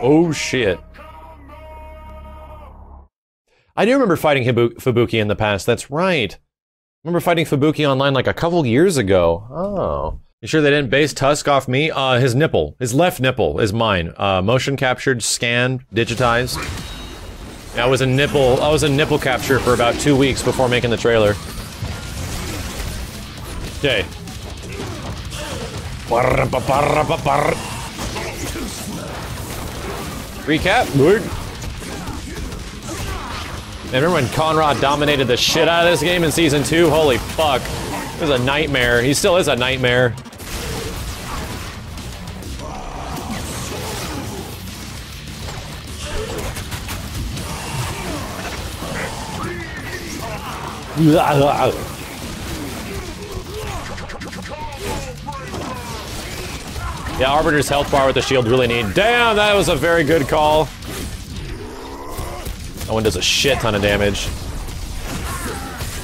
Oh shit. I do remember fighting Hibu- Fubuki in the past, that's right. I remember fighting Fubuki online like a couple years ago. Oh. You sure they didn't base Tusk off me? Uh, his nipple. His left nipple is mine. Uh, motion captured, scanned, digitized. I was a nipple, I was a nipple capture for about two weeks before making the trailer. Okay. Recap? Good. Remember when Kan-Ra dominated the shit out of this game in Season 2? Holy fuck. It was a nightmare. He still is a nightmare. Yeah, Arbiter's health bar with the shield really neat. Damn, that was a very good call. That one does a shit ton of damage.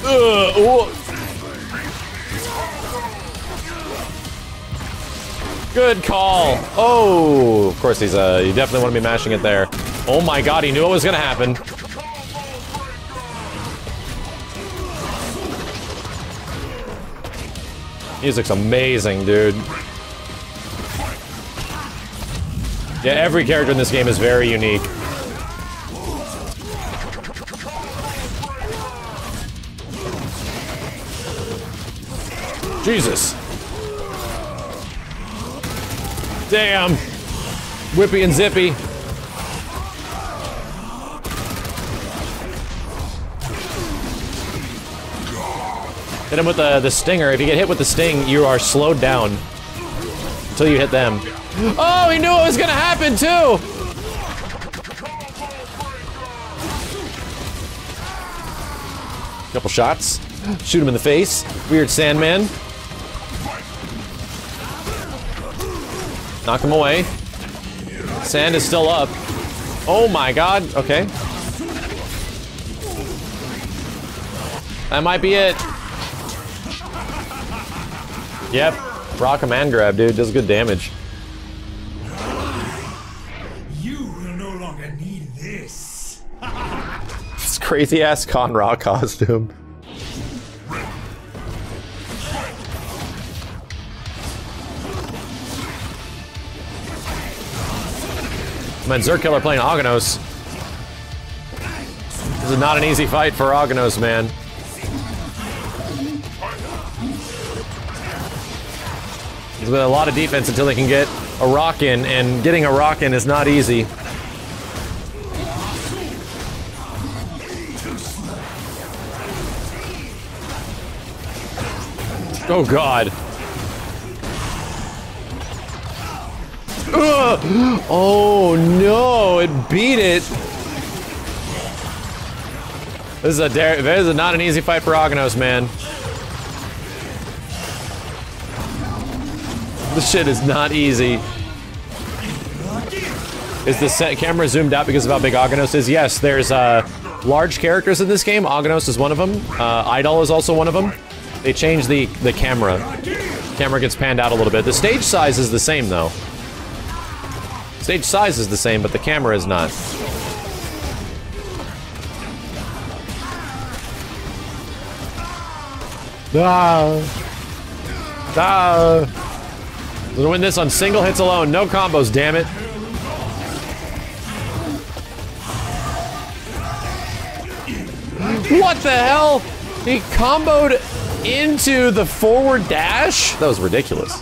Ugh. Good call. Oh, of course he's uh, you definitely want to be mashing it there. Oh my god, he knew it was gonna happen. Music's amazing, dude. Yeah, every character in this game is very unique. Jesus. Damn. Whippy and Zippy. Hit him with the, the stinger. If you get hit with the sting, you are slowed down until you hit them. Oh, he knew it was gonna happen too! Couple shots. Shoot him in the face. Weird Sandman. Knock him away. Sand is still up. Oh my god. Okay. That might be it. Yep. Rock a man grab, dude. Does good damage. This. This crazy ass Kan-Ra costume. Man, Zerkiller playing Aganos. This is not an easy fight for Aganos, man. He's with a lot of defense until they can get a rock in, and getting a rock in is not easy. Oh god. Ugh. Oh no, it beat it. This is a this is not an easy fight for Aganos, man. This shit is not easy. Is the camera zoomed out because of how big Aganos is? Yes, there's uh, large characters in this game. Aganos is one of them. Uh, Eyedol is also one of them. They changed the, the camera. Camera gets panned out a little bit. The stage size is the same, though. Stage size is the same, but the camera is not. Ah. Ah. Gonna win this on single hits alone. No combos, damn it. What the hell? He comboed into the forward dash? That was ridiculous.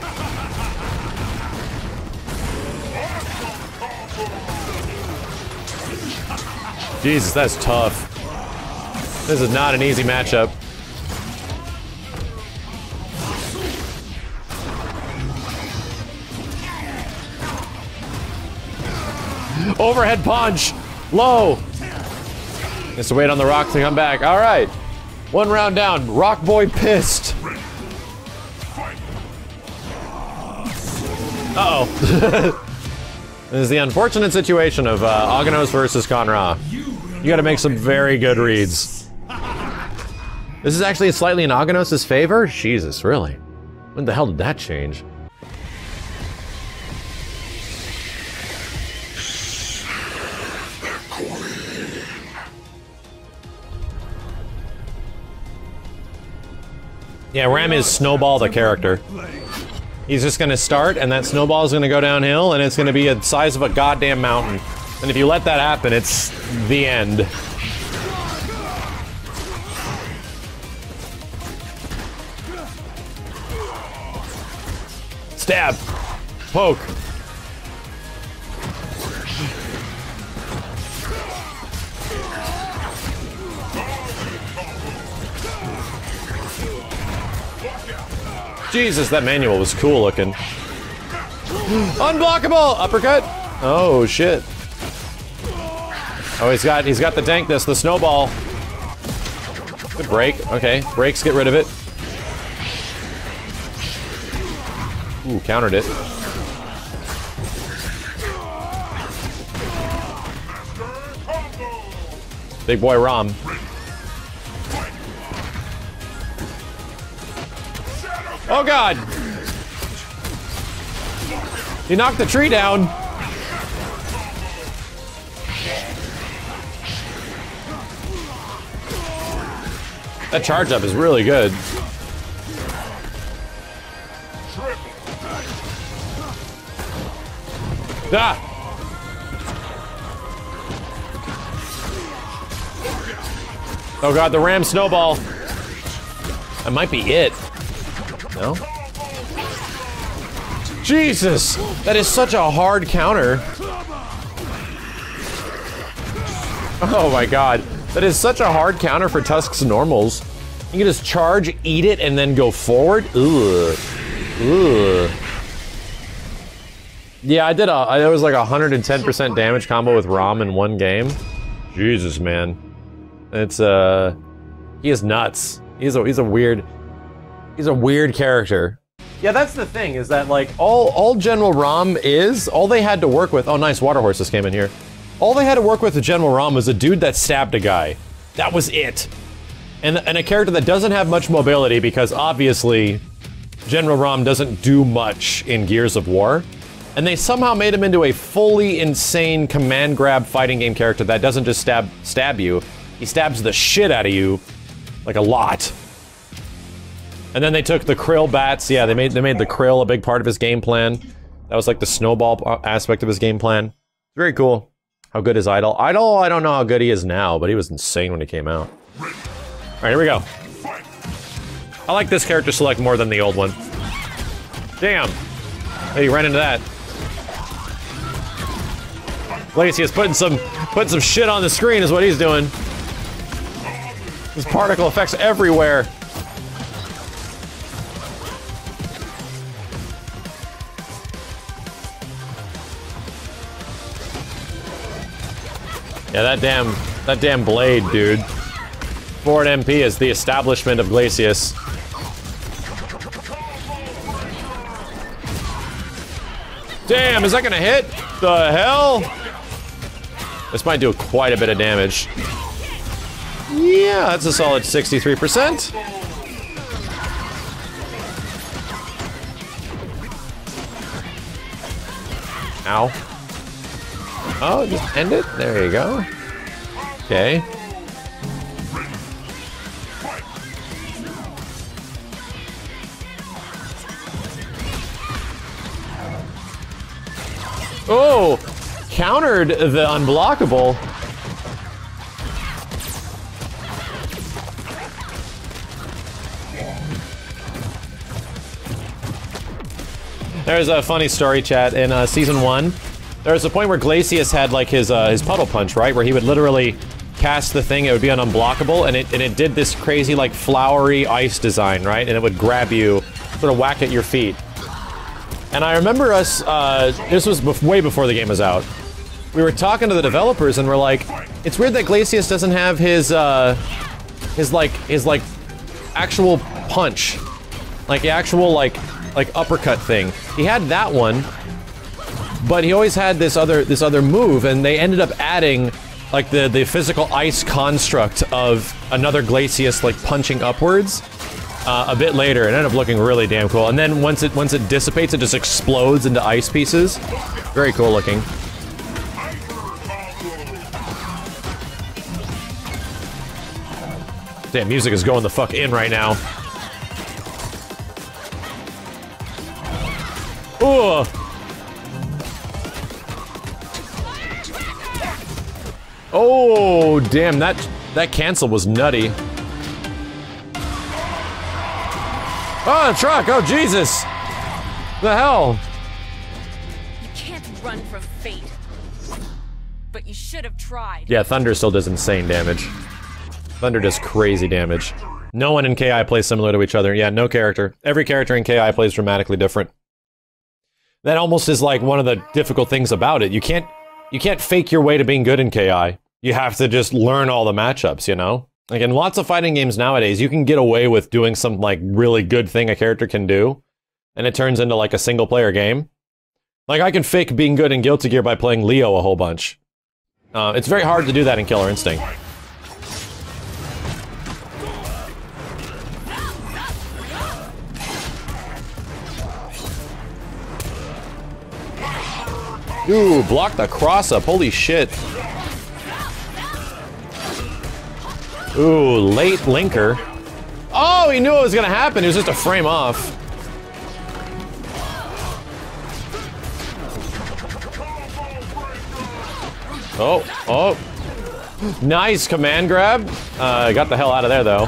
Jesus, that's tough. This is not an easy matchup. Overhead punch! Low! To wait on the rock to come back. All right. One round down. Rock Boy pissed. Uh-oh. this is the unfortunate situation of uh, versus Kan-Ra. You gotta make some very good reads. This is actually slightly in Aganos' favor? Jesus, really? When the hell did that change? Yeah, RAAM is Snowball the character. He's just gonna start, and that snowball is gonna go downhill, and it's gonna be the size of a goddamn mountain. And if you let that happen, it's the end. Stab! Poke! Jesus, that manual was cool looking. Unblockable! Uppercut! Oh shit. Oh, he's got he's got the dankness, the snowball. Good break. Okay, breaks, get rid of it. Ooh, countered it. Big boy RAAM. Oh god! He knocked the tree down. That charge up is really good. Ah! Oh god, the RAAM snowball. That might be it. No? Jesus! That is such a hard counter. Oh my god. That is such a hard counter for Tusk's normals. You can just charge, eat it, and then go forward? Ugh. Ugh. Yeah, I did a, I, it was like a 110% damage combo with RAAM in one game. Jesus, man. It's, uh, he is nuts. He's a, he's a weird, he's a weird character. Yeah, that's the thing, is that like, all, all General RAAM is, all they had to work with, oh nice, Water Horses came in here. All they had to work with with General RAAM was a dude that stabbed a guy. That was it. And, and a character that doesn't have much mobility because obviously General RAAM doesn't do much in Gears of War. And they somehow made him into a fully insane command grab fighting game character that doesn't just stab stab you, he stabs the shit out of you like a lot. And then they took the Kryll bats. Yeah, they made they made the Kryll a big part of his game plan. That was like the snowball uh, aspect of his game plan. It's Very cool. How good is Eyedol? Eyedol, I don't know how good he is now, but he was insane when he came out. All right, here we go. I like this character select more than the old one. Damn. Hey, you ran into that. Glacius putting some putting some shit on the screen is what he's doing. There's particle effects everywhere. Yeah, that damn that damn blade, dude. Forward MP is the establishment of Glacius. Damn, is that gonna hit? The hell? This might do quite a bit of damage. Yeah, that's a solid 63%. Ow. Oh, just end it? There you go. Okay. Oh! Countered the unblockable. There's a funny story, chat. In uh, season one, there was a point where Glacius had like his uh, his puddle punch, right, where he would literally cast the thing, it would be an unblockable, and it and it did this crazy like flowery ice design, right, and it would grab you, sort of whack at your feet. And I remember us. Uh, this was bef way before the game was out. We were talking to the developers, and we're like, "It's weird that Glacius doesn't have his uh, his like his like actual punch, like the actual like like uppercut thing. He had that one, but he always had this other this other move, and they ended up adding like the the physical ice construct of another Glacius like punching upwards. Uh, a bit later, it ended up looking really damn cool. And then once it once it dissipates, it just explodes into ice pieces. Very cool looking. Damn, music is going the fuck in right now. Ooh! Oh, damn, that that cancel was nutty. Oh, the truck! Oh, Jesus! The hell? You can't run from fate. But you should have tried. Yeah, Thunder still does insane damage. Thunder does crazy damage. No one in KI plays similar to each other. Yeah, no character. Every character in KI plays dramatically different. That almost is like one of the difficult things about it. You can't you can't fake your way to being good in KI. You have to just learn all the matchups, you know? Like in lots of fighting games nowadays, you can get away with doing some like really good thing a character can do, and it turns into like a single player game. Like I can fake being good in Guilty Gear by playing Leo a whole bunch. Uh, it's very hard to do that in Killer Instinct. Ooh, block the cross up. Holy shit. Ooh, late linker. Oh, he knew it was gonna happen. It was just a frame off. Oh, oh. Nice command grab. Uh, got the hell out of there, though.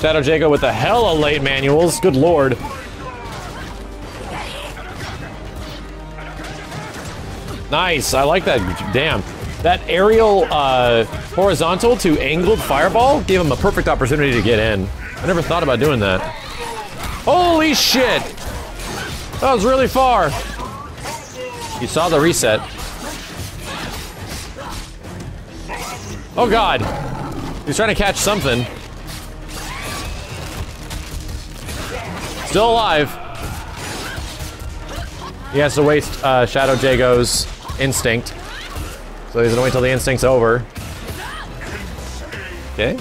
Shadow Jago with the hella late manuals. Good lord. Nice. I like that. Damn. That aerial uh, horizontal to angled fireball gave him a perfect opportunity to get in. I never thought about doing that. Holy shit! That was really far. You saw the reset. Oh god. He's trying to catch something. Still alive. He has to waste uh, Shadow Jago's instinct. So he's gonna wait till the instinct's over. Okay.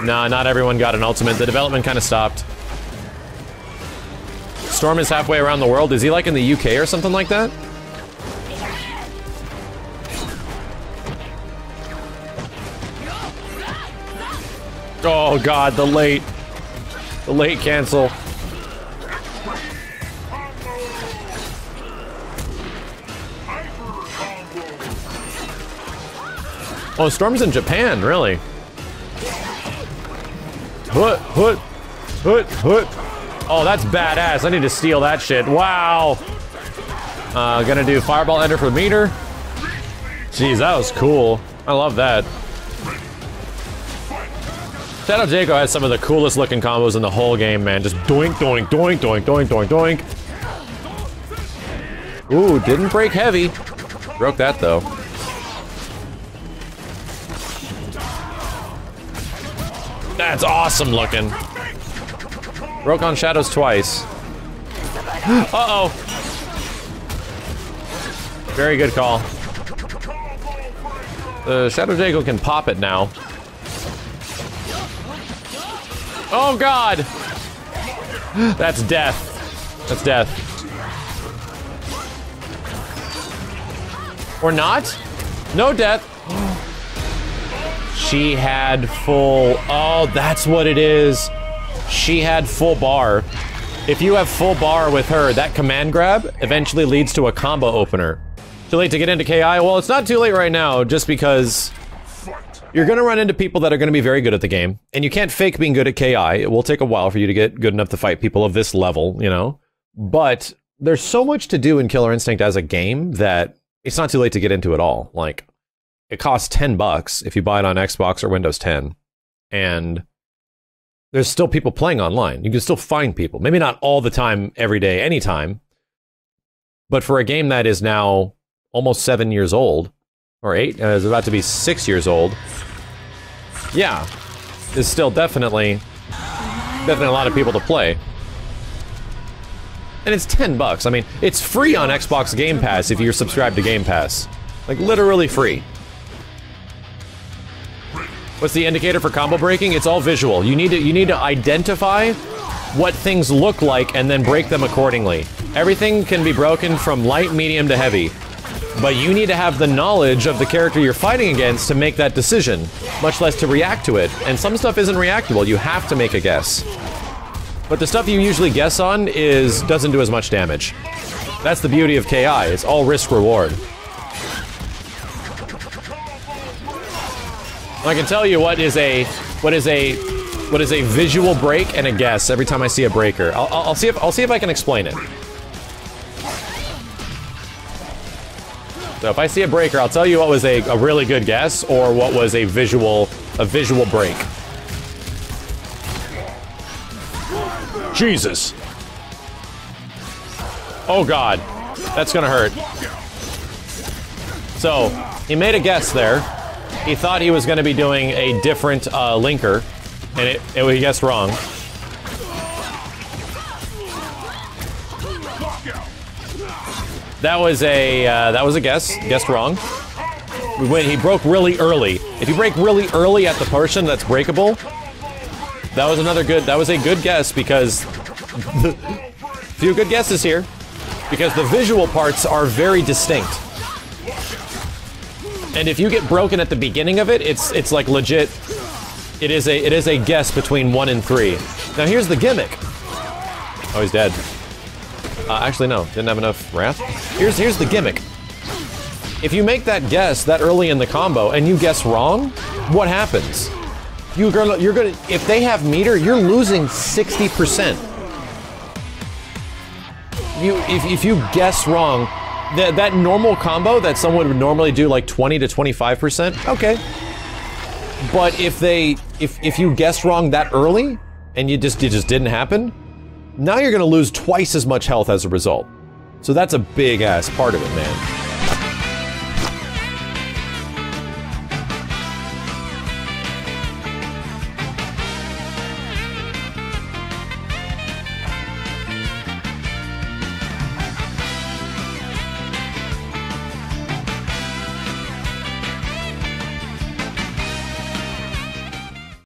Nah, not everyone got an ultimate. The development kind of stopped. Storm is halfway around the world. Is he like in the UK or something like that? Oh god, the late. The late cancel. Oh, Storm's in Japan, really? Hoot, hoot, hoot, hoot. Oh, that's badass. I need to steal that shit. Wow. Uh, gonna do Fireball enter for the meter. Jeez, that was cool. I love that. Shadow Jago has some of the coolest looking combos in the whole game, man. Just doink, doink, doink, doink, doink, doink, doink. Ooh, didn't break heavy. Broke that, though. That's awesome looking. Broke on shadows twice. Uh-oh. Very good call. The Shadow Jago can pop it now. Oh god! That's death. That's death. Or not? No death. She had full. Oh, that's what it is. She had full bar. If you have full bar with her, that command grab eventually leads to a combo opener. Too late to get into KI? Well, it's not too late right now, just because you're going to run into people that are going to be very good at the game, and you can't fake being good at KI. It will take a while for you to get good enough to fight people of this level, you know? But there's so much to do in Killer Instinct as a game that it's not too late to get into it all. Like, it costs 10 bucks if you buy it on Xbox or Windows 10. And there's still people playing online. You can still find people. Maybe not all the time, every day, anytime. But for a game that is now almost seven years old, or eight, uh, is about to be six years old, yeah, is still definitely, definitely a lot of people to play. And it's 10 bucks. I mean, it's free on Xbox Game Pass if you're subscribed to Game Pass. Like, literally free. What's the indicator for combo breaking? It's all visual. You need to you need to identify what things look like and then break them accordingly. Everything can be broken from light, medium to heavy. But you need to have the knowledge of the character you're fighting against to make that decision, much less to react to it. And some stuff isn't reactable. You have to make a guess. But the stuff you usually guess on is doesn't do as much damage. That's the beauty of KI. It's all risk reward. I can tell you what is a what is a what is a visual break and a guess every time I see a breaker. I'll, I'll, see if I'll see if I can explain it. So if I see a breaker, I'll tell you what was a, a really good guess or what was a visual a visual break. Jesus. Oh god. That's gonna hurt. So, he made a guess there. He thought he was gonna be doing a different uh, linker, and it, it, he guessed wrong. That was a uh, that was a guess. Guessed wrong. When he broke really early. If you break really early at the portion that's breakable, that was another good. That was a good guess because few good guesses here because the visual parts are very distinct. And if you get broken at the beginning of it, it's it's like legit. It is a it is a guess between one and three. Now here's the gimmick. Oh, he's dead. Uh, actually, no, didn't have enough wrath. Here's here's the gimmick. If you make that guess that early in the combo and you guess wrong, what happens? You're gonna you're gonna if they have meter, you're losing sixty percent. You if if you guess wrong, that that normal combo that someone would normally do like twenty to twenty five percent, okay. But if they if if you guess wrong that early and you just it just didn't happen, now you're gonna lose twice as much health as a result. So that's a big ass part of it, man.